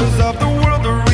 corners of the world